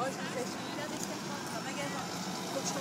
Moi, je vais faire un magasin. Faut que je